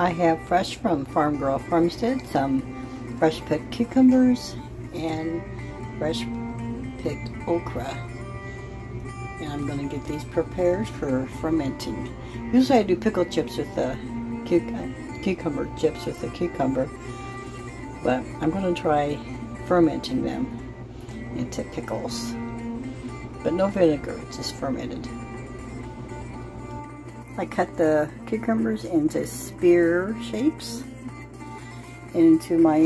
I have fresh from Farm Girl Farmstead, some fresh picked cucumbers and fresh picked okra. And I'm going to get these prepared for fermenting. Usually I do pickle chips with the cucumber chips with the cucumber, but I'm going to try fermenting them into pickles. But no vinegar, just fermented. I cut the cucumbers into spear shapes. Into my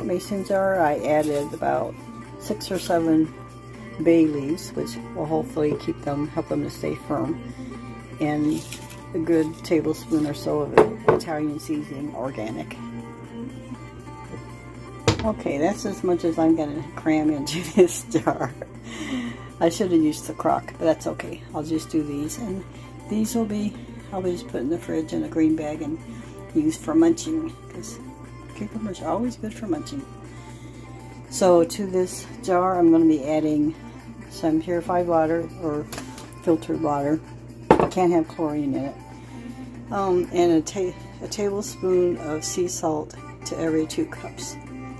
mason jar, I added about six or seven bay leaves, which will hopefully keep them, help them to stay firm, and a good tablespoon or so of Italian seasoning, organic. Okay, that's as much as I'm going to cram into this jar. I should have used the crock, but that's okay. I'll just do these, and these will be Just put in the fridge in a green bag and use for munching because cucumbers are always good for munching. So to this jar I'm going to be adding some purified water or filtered water. It Can't have chlorine in it. Um, and a, ta a tablespoon of sea salt to every two cups.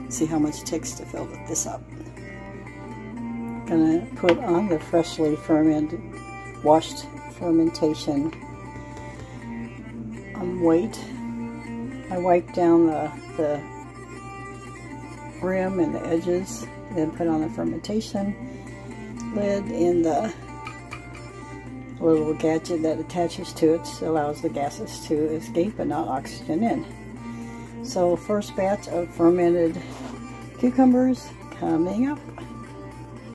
See how much it takes to fill this up. Gonna put on the freshly fermented, washed fermentation um, weight. I wipe down the, the rim and the edges, then put on the fermentation lid and the little gadget that attaches to it allows the gases to escape and not oxygen in. So first batch of fermented cucumbers coming up.